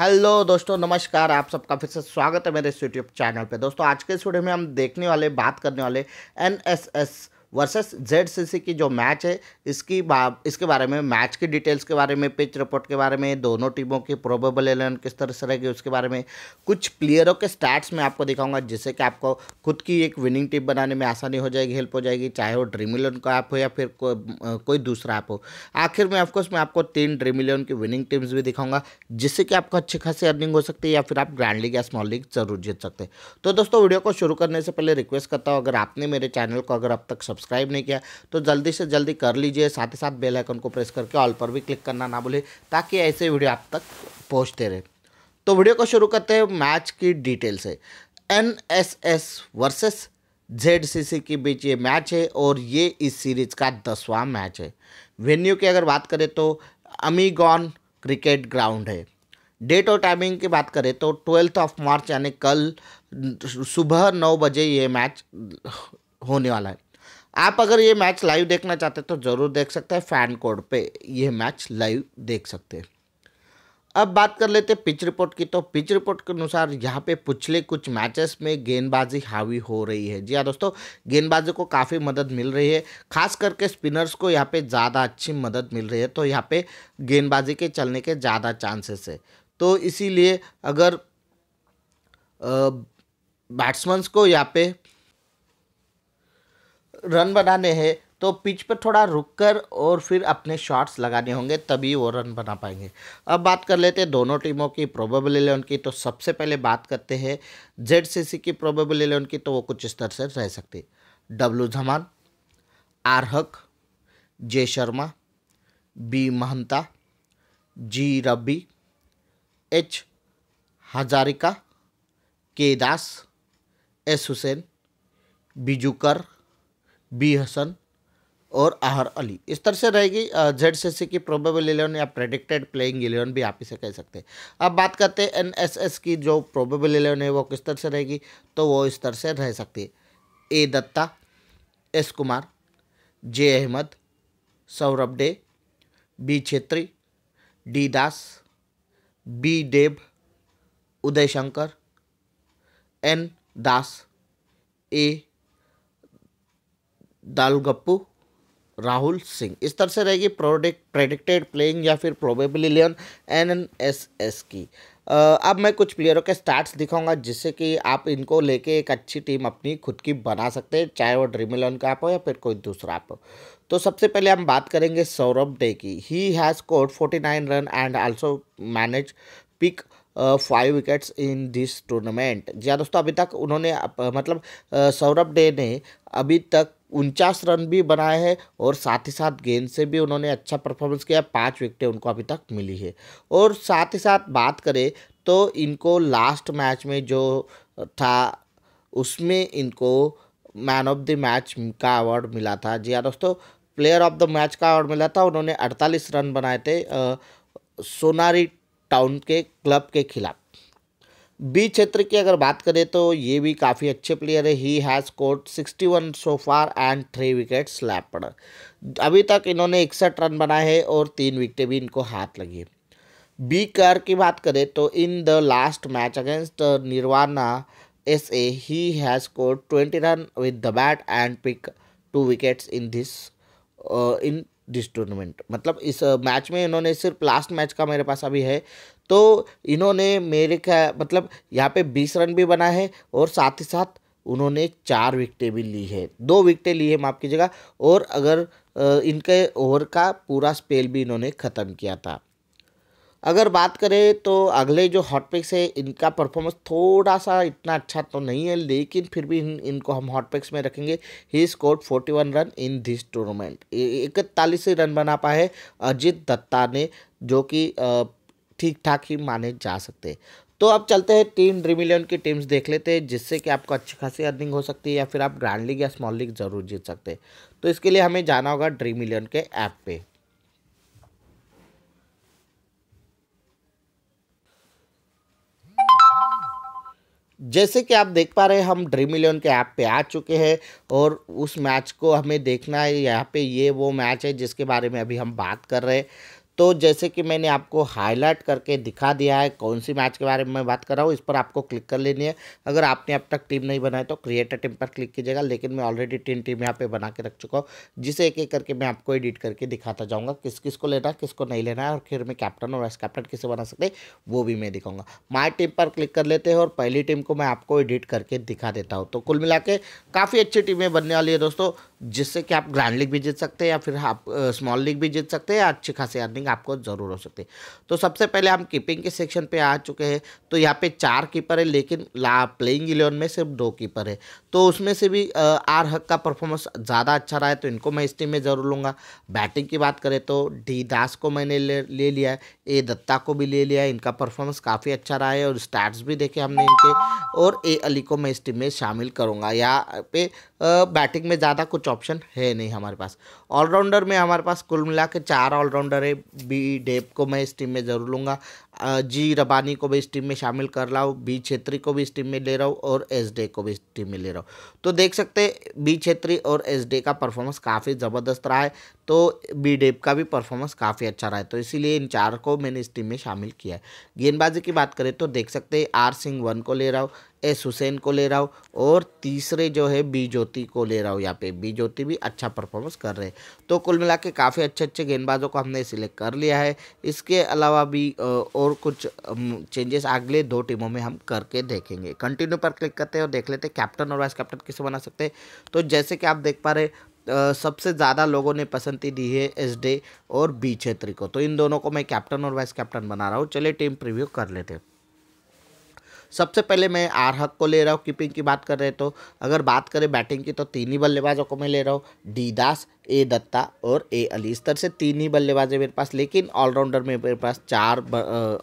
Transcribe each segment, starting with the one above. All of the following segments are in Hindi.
हेलो दोस्तों, नमस्कार, आप सबका फिर से स्वागत है मेरे इस यूट्यूब चैनल पे। दोस्तों, आज के इस वीडियो में हम देखने वाले, बात करने वाले N S S versus Z की जो मैच है इसकी बा इसके बारे में मैच की डिटेल्स के बारे में पिच रिपोर्ट के बारे में दोनों टीमों की प्रोबेबल एलेवन किस तरह से रहेगी उसके बारे में कुछ प्लेयरों के स्टैट्स में आपको दिखाऊँगा जिससे कि आपको खुद की एक विनिंग टीम बनाने में आसानी हो जाएगी हेल्प हो जाएगी चाहे वो ड्रीम इलेवन का ऐप हो या फिर को, कोई दूसरा ऐप हो। आखिर में ऑफकोर्स मैं आपको तीन ड्रीम इलेवन की विनिंग टीम्स भी दिखाऊँगा जिससे कि आपको अच्छी खासी अर्निंग हो सकती है या फिर आप ग्रैंड लीग या स्मॉल लीग ज़रूर जीत सकते हैं। तो दोस्तों वीडियो को शुरू करने से पहले रिक्वेस्ट करता हूँ अगर आपने मेरे चैनल को अगर अब तक सब्सक्राइब नहीं किया तो जल्दी से जल्दी कर लीजिए। साथ ही साथ बेल आइकन को प्रेस करके ऑल पर भी क्लिक करना ना भूले, ताकि ऐसे वीडियो आप तक पहुँचते रहे। तो वीडियो को शुरू करते हैं मैच की डिटेल से। N S S versus Z C C के बीच ये मैच है और ये इस सीरीज़ का दसवां मैच है। वेन्यू की अगर बात करें तो अमीगॉन क्रिकेट ग्राउंड है। डेट और टाइमिंग की बात करें तो ट्वेल्थ ऑफ़ मार्च यानी कल सुबह नौ बजे ये मैच होने वाला है। आप अगर ये मैच लाइव देखना चाहते हैं तो ज़रूर देख सकते हैं फ़ैन कोड पे ये मैच लाइव देख सकते हैं। अब बात कर लेते हैं पिच रिपोर्ट की तो पिच रिपोर्ट के अनुसार यहाँ पे पिछले कुछ मैचेस में गेंदबाजी हावी हो रही है। जी हाँ दोस्तों, गेंदबाजी को काफ़ी मदद मिल रही है। खास करके स्पिनर्स को यहाँ पे ज़्यादा अच्छी मदद मिल रही है तो यहाँ पे गेंदबाजी के चलने के ज़्यादा चांसेस है। तो इसीलिए अगर बैट्समैन्स को यहाँ पे रन बनाने हैं तो पिच पर थोड़ा रुक कर और फिर अपने शॉट्स लगाने होंगे, तभी वो रन बना पाएँगे। अब बात कर लेते हैं दोनों टीमों की प्रोबेबल इलेवन की तो सबसे पहले बात करते हैं जेड सी सी की प्रोबेबल इलेवन की तो वो कुछ इस तरह से रह सकती W धमान R Haque J Sharma B Mahanta G Rabi H Hazarika K Das S Hussain बिजुकर B Hasan और आहर अली। इस तरह से रहेगी जेड सी सी की प्रोबेबल इलेवन या प्रेडिक्टेड प्लेइंग इलेवन भी आप इसे कह सकते हैं। अब बात करते हैं एन एस एस की जो प्रोबेबल इलेवन है, वो किस तरह से रहेगी? तो वो इस तरह से रह सकती है। A Dutta, S Kumar, J Ahmed, Saurabh Dey, B Chhetri, D Das, B Dev, Uday Shankar, N Das, A दालगप्पू, Rahul Singh. इस तरह से रहेगी प्रोडिक्ट प्रेडिक्टेड प्लेइंग या फिर probable eleven N N S S की। अब मैं कुछ प्लेयरों के स्टार्ट्स दिखाऊँगा जिससे कि आप इनको लेके एक अच्छी टीम अपनी खुद की बना सकते हैं, चाहे वो ड्रीम इलेवन का आप हो या फिर कोई दूसरा आप हो। तो सबसे पहले हम बात करेंगे सौरभ डे की। He has got forty nine run and also manage pick five wickets in this tournament जी हाँ दोस्तों, अभी तक उन्होंने मतलब सौरभ डे ने अभी तक उनचास रन भी बनाए हैं और साथ ही साथ गेंद से भी उन्होंने अच्छा परफॉर्मेंस किया। पाँच विकेटें उनको अभी तक मिली है। और साथ ही साथ बात करें तो इनको लास्ट मैच में जो था, उसमें इनको मैन ऑफ़ द मैच का अवार्ड मिला था। जी हाँ दोस्तों प्लेयर ऑफ़ द मैच का अवार्ड मिला था। उन्होंने अड़तालीस रन बनाए थे। सोनारी टाउन के क्लब के खिलाफ। बी क्षेत्र की अगर बात करें तो ये भी काफ़ी अच्छे प्लेयर है। He has got sixty one so far and three wicket slapped अभी तक इन्होंने इकसठ रन बनाए हैं और तीन विकेटें भी इनको हाथ लगी है। बी कार की बात करें तो in the last match against Nirvana S A he has got twenty run with the bat and pick two wickets in this in this tournament. मतलब इस मैच में इन्होंने सिर्फ़ लास्ट मैच का मेरे पास अभी है। तो इन्होंने मेरे का मतलब यहाँ पे बीस रन भी बना है और साथ ही साथ उन्होंने चार विकटें भी ली है। दो विकटें ली है, माफ़ कीजिएगा, और अगर इनके ओवर का पूरा स्पेल भी इन्होंने ख़त्म किया था। अगर बात करें तो अगले जो हॉटपिक्स है इनका परफॉर्मेंस थोड़ा सा इतना अच्छा तो नहीं है लेकिन फिर भी इन, इनको हम हॉटपिक्स में रखेंगे। He score forty one run in this tournament इकतालीस रन बना पाए अजित दत्ता ने जो कि ठीक ठाक ही माने जा सकते तो अब चलते हैं टीम ड्रीम इलेवन की टीम्स देख लेते हैं जिससे कि आपको अच्छी खासी अर्निंग हो सकती है या फिर आप ग्रैंड लीग या स्मॉल लीग ज़रूर जीत सकते हैं। तो इसके लिए हमें जाना होगा ड्रीम इलेवन के ऐप पे। जैसे कि आप देख पा रहे हैं, हम ड्रीम इलेवन के ऐप पे आ चुके हैं और उस मैच को हमें देखना है। यहाँ पे ये वो मैच है जिसके बारे में अभी हम बात कर रहे हैं। तो जैसे कि मैंने आपको हाईलाइट करके दिखा दिया है, कौन सी मैच के बारे में मैं बात कर रहा हूँ, इस पर आपको क्लिक कर लेनी है। अगर आपने अब तक टीम नहीं बनाई तो क्रिएटर टीम पर क्लिक कीजिएगा, लेकिन मैं ऑलरेडी तीन टीम यहाँ पे बना के रख चुका हूँ, जिसे एक एक करके मैं आपको एडिट करके दिखाता जाऊँगा, किस किस को लेना है, किसको नहीं लेना है, और फिर मैं कैप्टन और वाइस कैप्टन किसे बना सकते वो भी मैं दिखाऊँगा। माई टीम पर क्लिक कर लेते हैं, और पहली टीम को मैं आपको एडिट करके दिखा देता हूँ। तो कुल मिला काफ़ी अच्छी टीमें बनने वाली है दोस्तों। जिससे कि आप ग्रैंड लीग भी जीत सकते हैं या फिर आप स्मॉल लीग भी जीत सकते हैं या अच्छी खासी अर्निंग आपको ज़रूर हो सकती है। तो सबसे पहले हम कीपिंग के सेक्शन पे आ चुके हैं। तो यहाँ पे चार कीपर है लेकिन ला प्लेइंग इलेवन में सिर्फ़ दो कीपर है। तो उसमें से भी आर हक का परफॉर्मेंस ज़्यादा अच्छा रहा है तो इनको मैं इस टीम में ज़रूर लूँगा। बैटिंग की बात करें तो डी दास को मैंने ले, ले लिया है। ए दत्ता को भी ले लिया, इनका परफॉर्मेंस काफ़ी अच्छा रहा है और स्टैट्स भी देखे हमने इनके और ए अली को मैं इस टीम में शामिल करूँगा। यहाँ पे बैटिंग में ज़्यादा कुछ ऑप्शन है नहीं हमारे पास। ऑलराउंडर में हमारे पास कुल मिला के चार ऑलराउंडर है। बी डेप को मैं इस टीम में ज़रूर लूँगा। जी रबानी को भी इस टीम में शामिल कर रहा हूँ। बी छेत्री को भी इस टीम में ले रहा हूँ और एस डे को भी इस टीम में ले रहा हूँ। तो देख सकते बी छेत्री और एस डे का परफॉर्मेंस काफ़ी ज़बरदस्त रहा है। तो बी डेप का भी परफॉर्मेंस काफ़ी अच्छा रहा है। तो इसीलिए इन चार को मैंने इस टीम में शामिल किया है। गेंदबाजी की बात करें तो देख सकते हैं, आर सिंह वन को ले रहा हूँ, एस हुसैन को ले रहा हूँ और तीसरे जो है बी ज्योति को ले रहा हूँ यहाँ पे। बी ज्योति भी अच्छा परफॉर्मेंस कर रहे हैं। तो कुल मिला के काफ़ी अच्छे अच्छे गेंदबाजों को हमने सिलेक्ट कर लिया है। इसके अलावा भी और कुछ चेंजेस अगले दो टीमों में हम करके देखेंगे। कंटिन्यू पर क्लिक करते हैं और देख लेते हैं कैप्टन और वाइस कैप्टन किसे बना सकते हैं। तो जैसे कि आप देख पा रहे सबसे ज़्यादा लोगों ने पसंद दी है एस डे और बी छेत्री को। तो इन दोनों को मैं कैप्टन और वाइस कैप्टन बना रहा हूँ। चलिए टीम प्रिव्यू कर लेते हैं। सबसे पहले मैं आर हक को ले रहा हूँ। कीपिंग की बात कर रहे तो अगर बात करें बैटिंग की तो तीन ही बल्लेबाजों को मैं ले रहा हूँ। डी दास ए दत्ता और ए अली। इस तरह से तीन ही बल्लेबाज है मेरे पास, लेकिन ऑलराउंडर में मेरे पास चार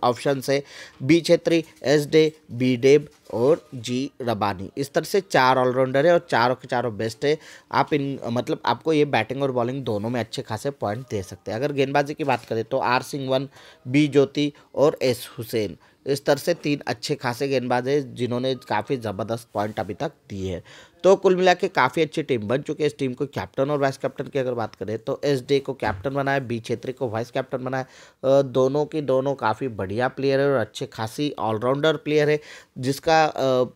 ऑप्शन है। B Chhetri S De B Deb और जी रबानी इस तरह से चार ऑलराउंडर है और चारों के चारों बेस्ट है। आप इन मतलब आपको ये बैटिंग और बॉलिंग दोनों में अच्छे खासे पॉइंट दे सकते हैं। अगर गेंदबाजी की बात करें तो R Singh one B Jyoti और एस हुसैन। इस तरह से तीन अच्छे खासे गेंदबाज हैं जिन्होंने काफ़ी ज़बरदस्त पॉइंट अभी तक दिए हैं। तो कुल मिला के काफ़ी अच्छी टीम बन चुकी है। इस टीम को कैप्टन और वाइस कैप्टन की अगर बात करें तो एस डे को कैप्टन बनाया, बी छेत्री को वाइस कैप्टन बनाया। दोनों की दोनों काफ़ी बढ़िया प्लेयर है और अच्छे खासी ऑलराउंडर प्लेयर है, जिसका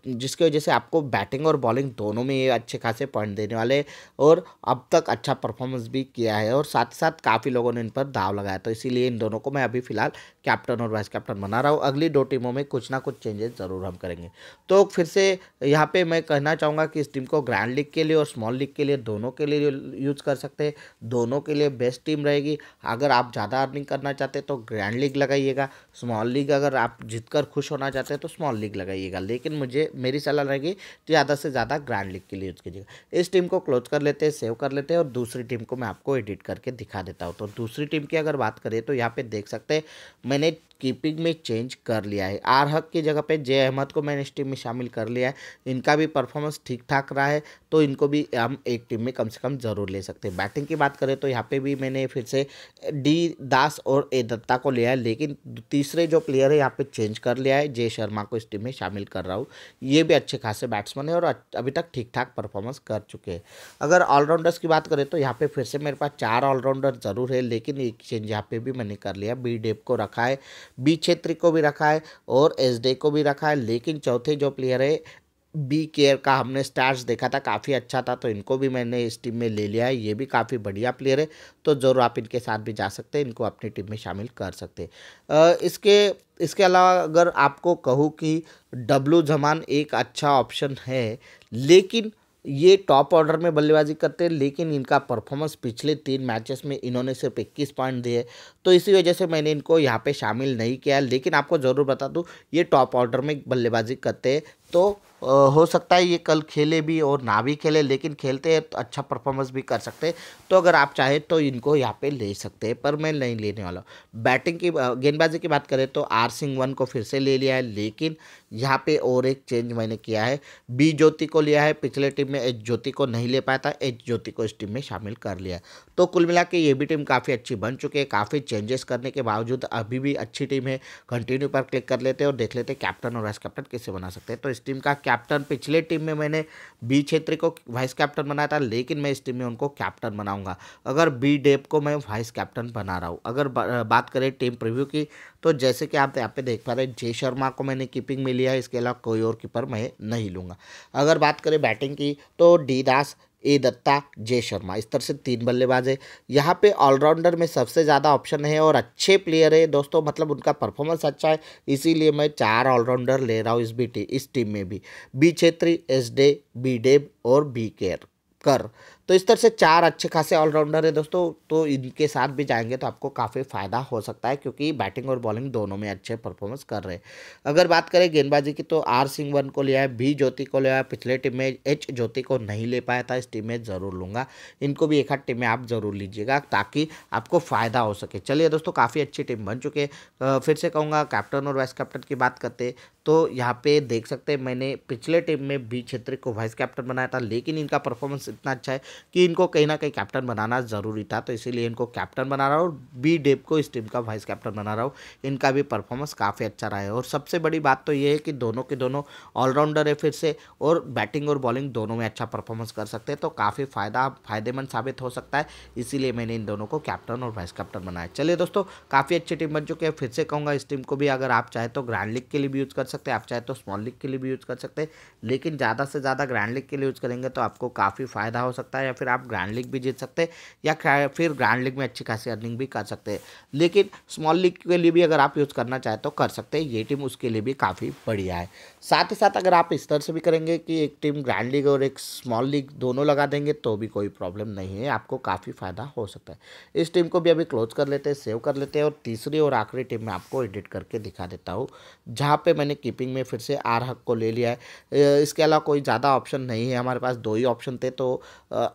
जिसकी वजह से आपको बैटिंग और बॉलिंग दोनों में ये अच्छे खासे पॉइंट देने वाले और अब तक अच्छा परफॉर्मेंस भी किया है और साथ ही साथ काफ़ी लोगों ने इन पर दाव लगाया। तो इसीलिए इन दोनों को मैं अभी फ़िलहाल कैप्टन और वाइस कैप्टन बना रहा हूँ। अगली दो टीमों में कुछ ना कुछ चेंजेस ज़रूर हम करेंगे। तो फिर से यहाँ पर मैं कहना चाहूँगा कि इस टीम को ग्रैंड लीग के लिए और स्मॉल लीग के लिए दोनों के लिए यूज़ कर सकते हैं, दोनों के लिए बेस्ट टीम रहेगी। अगर आप ज़्यादा अर्निंग करना चाहते हैं तो ग्रैंड लीग लगाइएगा, स्मॉल लीग अगर आप जीत कर खुश होना चाहते हैं तो स्मॉल लीग लगाइएगा। लेकिन मुझे, मेरी सलाह रहेगी तो ज़्यादा से ज़्यादा ग्रैंड लीग के लिए यूज़ कीजिएगा। इस टीम को क्लोज कर लेते हैं, सेव कर लेते हैं और दूसरी टीम को मैं आपको एडिट करके दिखा देता हूँ। तो दूसरी टीम की अगर बात करें तो यहाँ पर देख सकते हैं, मैंने कीपिंग में चेंज कर लिया है। आर हक की जगह पे जय अहमद को मैंने इस टीम में शामिल कर लिया है। इनका भी परफॉर्मेंस ठीक ठाक रहा है। तो इनको भी हम एक टीम में कम से कम ज़रूर ले सकते हैं। बैटिंग की बात करें तो यहाँ पे भी मैंने फिर से डी दास और ए दत्ता को लिया है, लेकिन तीसरे जो प्लेयर है यहाँ पे चेंज कर लिया है, जय शर्मा को इस टीम में शामिल कर रहा हूँ। ये भी अच्छे खासे बैट्समैन है और अभी तक ठीक ठाक परफॉर्मेंस कर चुके हैं। अगर ऑलराउंडर्स की बात करें तो यहाँ पर फिर से मेरे पास चार ऑलराउंडर ज़रूर है, लेकिन एक चेंज यहाँ पे भी मैंने कर लिया बी डेप को रखा है, बी छेत्री को भी रखा है और एस डे को भी रखा है, लेकिन चौथे जो प्लेयर है बी केयर का हमने स्टार्स देखा था, काफ़ी अच्छा था तो इनको भी मैंने इस टीम में ले लिया है, ये भी काफ़ी बढ़िया प्लेयर है तो ज़रूर आप इनके साथ भी जा सकते हैं, इनको अपनी टीम में शामिल कर सकते हैं। इसके इसके अलावा अगर आपको कहूँ कि डब्लू जमान एक अच्छा ऑप्शन है, लेकिन ये टॉप ऑर्डर में बल्लेबाजी करते हैं, लेकिन इनका परफॉर्मेंस पिछले तीन मैचेस में इन्होंने सिर्फ़ इक्कीस पॉइंट दिए तो इसी वजह से मैंने इनको यहाँ पे शामिल नहीं किया, लेकिन आपको ज़रूर बता दूँ, ये टॉप ऑर्डर में बल्लेबाजी करते हैं तो हो सकता है ये कल खेले भी और ना भी खेले, लेकिन खेलते हैं तो अच्छा परफॉर्मेंस भी कर सकते हैं। तो अगर आप चाहें तो इनको यहाँ पे ले सकते हैं, पर मैं नहीं लेने वाला बैटिंग की गेंदबाजी की बात करें तो आर सिंह वन को फिर से ले लिया है, लेकिन यहाँ पे और एक चेंज मैंने किया है। बी ज्योति को लिया है, पिछले टीम में एच ज्योति को नहीं ले पाया था एच ज्योति को इस टीम में शामिल कर लिया तो कुल मिला के ये भी टीम काफ़ी अच्छी बन चुकी है, काफ़ी चेंजेस करने के बावजूद अभी भी अच्छी टीम है कंटिन्यू पर क्लिक कर लेते हैं और देख लेते हैं कैप्टन और वाइस कैप्टन कैसे बना सकते हैं। तो इस टीम का कैप्टन, पिछले टीम में मैंने बी छेत्री को वाइस कैप्टन बनाया था, लेकिन मैं इस टीम में उनको कैप्टन बनाऊँगा। अगर बी डेप को मैं वाइस कैप्टन बना रहा हूँ। अगर बात करें टीम प्रीव्यू की तो जैसे कि आप यहाँ पे देख पा रहे हैं जय शर्मा को मैंने कीपिंग में लिया है, इसके अलावा कोई और कीपर मैं नहीं लूँगा। अगर बात करें बैटिंग की तो डी दास ए दत्ता जय शर्मा। इस तरह से तीन बल्लेबाज है। यहाँ पे ऑलराउंडर में सबसे ज़्यादा ऑप्शन है और अच्छे प्लेयर है। दोस्तों मतलब उनका परफॉर्मेंस अच्छा है, इसीलिए मैं चार ऑलराउंडर ले रहा हूँ इस बी टी इस टीम में भी। B Chhetri S De B Deb और बी केयर कर तो इस तरह से चार अच्छे खासे ऑलराउंडर है दोस्तों तो इनके साथ भी जाएँगे तो आपको काफ़ी फ़ायदा हो सकता है क्योंकि बैटिंग और बॉलिंग दोनों में अच्छे परफॉर्मेंस कर रहे हैं। अगर बात करें गेंदबाजी की तो आर सिंह वन को लिया है बी ज्योति को लिया है पिछले टीम में एच ज्योति को नहीं ले पाया था, इस टीम में ज़रूर लूँगा। इनको भी एक आध टीम में आप ज़रूर लीजिएगा ताकि आपको फ़ायदा हो सके। चलिए दोस्तों, काफ़ी अच्छी टीम बन चुके फिर से कहूँगा कैप्टन और वाइस कैप्टन की बात करते तो यहाँ पे देख सकते हैं मैंने पिछले टीम में बी क्षेत्र को वाइस कैप्टन बनाया था, लेकिन इनका परफॉर्मेंस इतना अच्छा है कि इनको कहीं ना कहीं कैप्टन बनाना ज़रूरी था तो इसीलिए इनको कैप्टन बना रहा हूँ। बी डेप को इस टीम का वाइस कैप्टन बना रहा हूँ। इनका भी परफॉर्मेंस काफ़ी अच्छा रहा है। और सबसे बड़ी बात तो ये है कि दोनों के दोनों ऑलराउंडर है फिर से, और बैटिंग और बॉलिंग दोनों में अच्छा परफॉर्मेंस कर सकते हैं तो काफ़ी फ़ायदा, फ़ायदेमंद साबित हो सकता है। इसीलिए मैंने इन दोनों को कैप्टन और वाइस कैप्टन बनाया। चलिए दोस्तों, काफ़ी अच्छी टीम बन चुकी है। फिर से कहूँगा, इस टीम को भी अगर आप चाहे तो ग्रैंड लीग के लिए भी यूज़ कर सकते हैं, आप चाहे तो स्मॉल लीग के लिए भी यूज़ कर सकते हैं, लेकिन ज़्यादा से ज़्यादा ग्रैंड लीग के लिए यूज़ करेंगे तो आपको काफ़ी फ़ायदा हो सकता है। या फिर आप ग्रैंड लीग भी जीत सकते हैं, या फिर ग्रैंड लीग में अच्छी खासी अर्निंग भी कर सकते हैं। लेकिन स्मॉल लीग के लिए भी अगर आप यूज़ करना चाहें तो कर सकते हैं, ये टीम उसके लिए भी काफ़ी बढ़िया है। साथ ही साथ अगर आप इस तरह से भी करेंगे कि एक टीम ग्रैंड लीग और एक स्मॉल लीग दोनों लगा देंगे तो भी कोई प्रॉब्लम नहीं है, आपको काफ़ी फ़ायदा हो सकता है। इस टीम को भी अभी क्लोज कर लेते हैं सेव कर लेते हैं और तीसरी और आखिरी टीम में आपको एडिट करके दिखा देता हूँ, जहाँ पे मैंने कीपिंग में फिर से आर हक को ले लिया है। इसके अलावा कोई ज़्यादा ऑप्शन नहीं है, हमारे पास दो ही ऑप्शन थे तो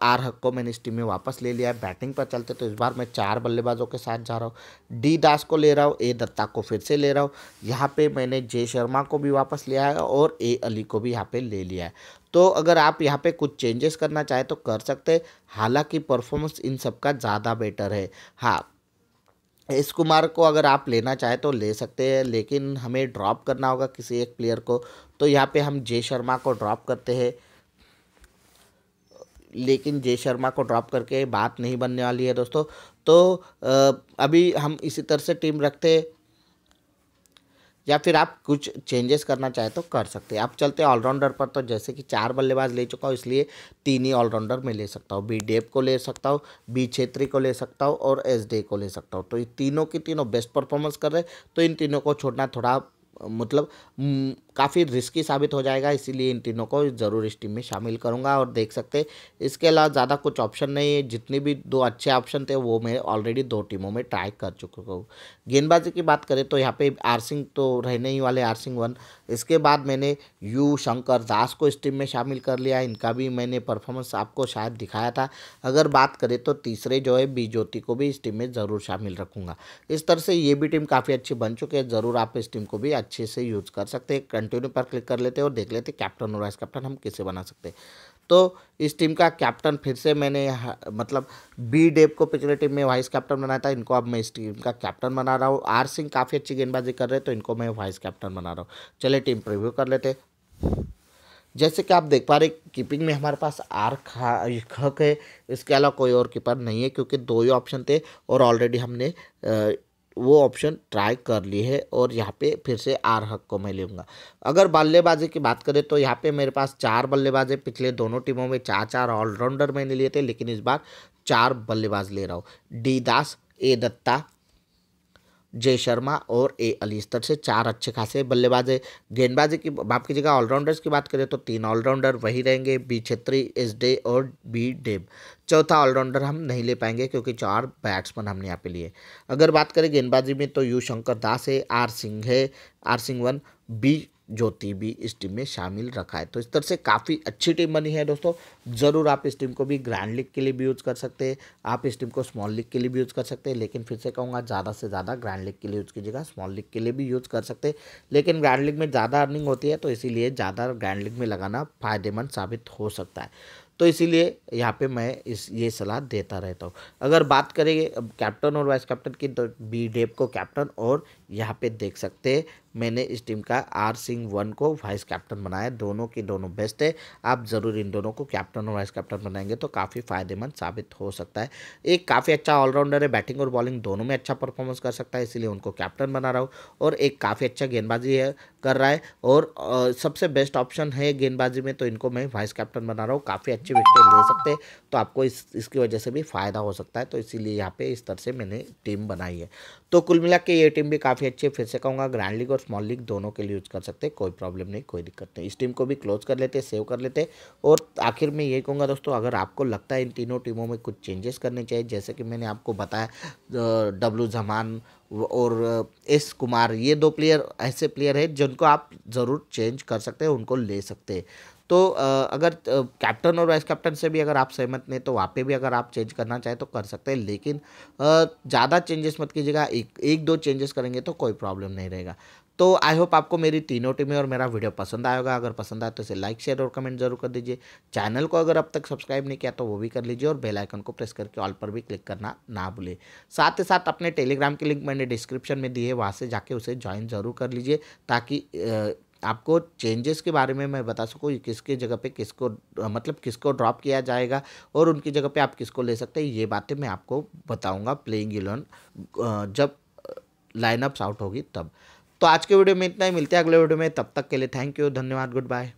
आर हक को मैंने इस टीम में वापस ले लिया है। बैटिंग पर चलते तो इस बार मैं चार बल्लेबाजों के साथ जा रहा हूँ। डी दास को ले रहा हूँ ए दत्ता को फिर से ले रहा हूँ। यहाँ पे मैंने जे शर्मा को भी वापस लिया है और ए अली को भी यहाँ पे ले लिया है। तो अगर आप यहाँ पे कुछ चेंजेस करना चाहें तो कर सकते हालाँकि परफॉर्मेंस इन सब का ज़्यादा बेटर है। हाँ एस कुमार को अगर आप लेना चाहें तो ले सकते हैं, लेकिन हमें ड्रॉप करना होगा किसी एक प्लेयर को। तो यहाँ पे हम जे शर्मा को ड्रॉप करते हैं। लेकिन जय शर्मा को ड्रॉप करके बात नहीं बनने वाली है दोस्तों। तो अभी हम इसी तरह से टीम रखते या फिर आप कुछ चेंजेस करना चाहें तो कर सकते हैं। आप चलते ऑलराउंडर पर तो जैसे कि चार बल्लेबाज ले चुका हूँ, इसलिए तीन ही ऑलराउंडर में ले सकता हूँ। बी डेप को ले सकता हूँ, बी छेत्री को ले सकता हूँ और एस डे को ले सकता हूँ। तो ये तीनों की तीनों बेस्ट परफॉर्मेंस कर रहे तो इन तीनों को छोड़ना थोड़ा मतलब काफ़ी रिस्की साबित हो जाएगा, इसीलिए इन तीनों को ज़रूर इस टीम में शामिल करूँगा और देख सकते इसके अलावा ज़्यादा कुछ ऑप्शन नहीं है, जितने भी दो अच्छे ऑप्शन थे, वो मैं ऑलरेडी दो टीमों में ट्राई कर चुका हूँ। गेंदबाजी की बात करें तो यहाँ पे आर सिंह तो रहने ही वाले आर सिंह वन इसके बाद मैंने यू, शंकर दास को इस टीम में शामिल कर लिया। इनका भी मैंने परफॉर्मेंस आपको शायद दिखाया था। अगर बात करें तो तीसरे जो है, बी ज्योति को भी इस टीम में ज़रूर शामिल रखूँगा। इस तरह से ये भी टीम काफ़ी अच्छी बन चुकी है। ज़रूर आप इस टीम को भी अच्छे से यूज़ कर सकते हैं। कंटिन्यू पर क्लिक कर लेते हैं और देख लेते कैप्टन और वाइस कैप्टन हम किसे बना सकते हैं। तो इस टीम का कैप्टन फिर से मैंने मतलब बी डेप को पिछले टीम में वाइस कैप्टन बनाया था, इनको अब मैं इस टीम का कैप्टन बना रहा हूँ। आर सिंह काफ़ी अच्छी गेंदबाजी कर रहे हैं तो इनको मैं वाइस कैप्टन बना रहा हूँ। चलिए टीम प्रिव्यू कर लेते जैसे कि आप देख पा रहे कीपिंग में हमारे पास आर खा, खक है, इसके अलावा कोई और कीपर नहीं है, क्योंकि दो ही ऑप्शन थे और ऑलरेडी हमने वो ऑप्शन ट्राई कर ली है और यहाँ पे फिर से आर हक को मैं लूँगा अगर बल्लेबाजी की बात करें तो यहाँ पे मेरे पास चार बल्लेबाज है पिछले दोनों टीमों में चार चार ऑलराउंडर मैंने लिए थे, लेकिन इस बार चार बल्लेबाज ले रहा हूँ। डी दास ए दत्ता जय शर्मा और ए अली स्तर से चार अच्छे खासे बल्लेबाज। गेंदबाज की बात की जगह ऑलराउंडर्स की बात करें तो तीन ऑलराउंडर वही रहेंगे, बी छेत्री, एस डे और बी डेब। चौथा ऑलराउंडर हम नहीं ले पाएँगे क्योंकि चार बैट्समैन हमने यहाँ पे लिए। अगर बात करें गेंदबाजी में तो यू शंकर दास है, आर सिंह है, R Singh one, B Jyoti भी इस टीम में शामिल रखा है। तो इस तरह से काफ़ी अच्छी टीम बनी है दोस्तों। ज़रूर आप इस टीम को भी ग्रैंड लीग के लिए भी यूज़ कर सकते हैं। आप इस टीम को स्मॉल लीग के लिए भी यूज़ कर सकते हैं। लेकिन फिर से कहूँगा, ज़्यादा से ज़्यादा ग्रैंड लीग के लिए यूज़ कीजिएगा। स्मॉल लीग के लिए भी यूज़ कर सकते हैं। लेकिन ग्रैंड लीग में ज़्यादा अर्निंग होती है तो इसीलिए ज़्यादा ग्रैंड लीग में लगाना फ़ायदेमंद साबित हो सकता है। तो इसीलिए यहाँ पे मैं इस, ये सलाह देता रहता हूँ। अगर बात करेंगे कैप्टन और वाइस कैप्टन की तो बी डेप को कैप्टन और यहाँ पे देख सकते मैंने इस टीम का आर सिंह वन को वाइस कैप्टन बनाया। दोनों के दोनों बेस्ट है। आप ज़रूर इन दोनों को कैप्टन और वाइस कैप्टन बनाएँगे तो काफ़ी फ़ायदेमंद साबित हो सकता है। एक काफ़ी अच्छा ऑलराउंडर है, बैटिंग और बॉलिंग दोनों में अच्छा परफॉर्मेंस कर सकता है, इसीलिए उनको कैप्टन बना रहा हूँ। और एक काफ़ी अच्छा गेंदबाजी है, कर रहा है। और सबसे बेस्ट ऑप्शन है गेंदबाजी में तो इनको मैं वाइस कैप्टन बना रहा हूँ। काफ़ी अच्छी विकेटें ले सकते हैं तो आपको इस, इसकी वजह से भी फ़ायदा हो सकता है। तो इसीलिए यहाँ पे इस तरह से मैंने टीम बनाई है। तो कुल मिला के ये टीम भी काफ़ी अच्छी है, फिर से कहूँगा ग्रैंड लीग और स्मॉल लीग दोनों के लिए यूज़ कर सकते हैं, कोई प्रॉब्लम नहीं, कोई दिक्कत नहीं। इस टीम को भी क्लोज कर लेते सेव कर लेते और आखिर में ये कहूँगा दोस्तों, अगर आपको लगता है इन तीनों टीमों में कुछ चेंजेस करने चाहिए, जैसे कि मैंने आपको बताया डब्लू जमान और एस कुमार ये दो प्लेयर ऐसे प्लेयर हैं जिनको आप ज़रूर चेंज कर सकते हैं, उनको ले सकते हैं। तो अगर कैप्टन और वाइस कैप्टन से भी अगर आप सहमत नहीं तो वहाँ पे भी अगर आप चेंज करना चाहें तो कर सकते हैं, लेकिन ज़्यादा चेंजेस मत कीजिएगा, एक एक दो चेंजेस करेंगे तो कोई प्रॉब्लम नहीं रहेगा। तो आई होप आपको मेरी तीनों टीमें और मेरा वीडियो पसंद आएगा अगर पसंद आए तो इसे लाइक, शेयर और कमेंट ज़रूर कर दीजिए। चैनल को अगर अब तक सब्सक्राइब नहीं किया तो वो भी कर लीजिए और बेल आइकन को प्रेस करके ऑल पर भी क्लिक करना ना भूलिए साथ ही साथ अपने टेलीग्राम की लिंक मैंने डिस्क्रिप्शन में दी है, वहाँ से जाके उसे ज्वाइन ज़रूर कर लीजिए, ताकि आपको चेंजेस के बारे में मैं बता सकूँ किसके जगह पे किसको मतलब किसको ड्रॉप किया जाएगा और उनकी जगह पे आप किसको ले सकते हैं, ये बातें मैं आपको बताऊँगा प्लेइंग इलेवन जब लाइनअप्स आउट होगी तब। तो आज के वीडियो में इतना ही, मिलते हैं अगले वीडियो में, तब तक के लिए थैंक यू धन्यवाद गुड बाय